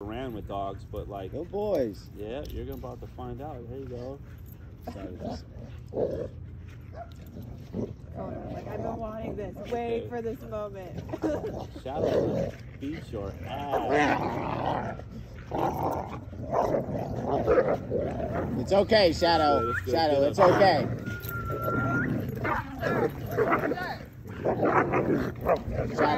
around with dogs, but like, Go boys. yeah, you're gonna about to find out. Here you go. Conan, like I've been wanting this. Wait Okay. for this moment. Shadow, beat your ass. It's okay, Shadow. Let's Shadow, it's okay. Shadow.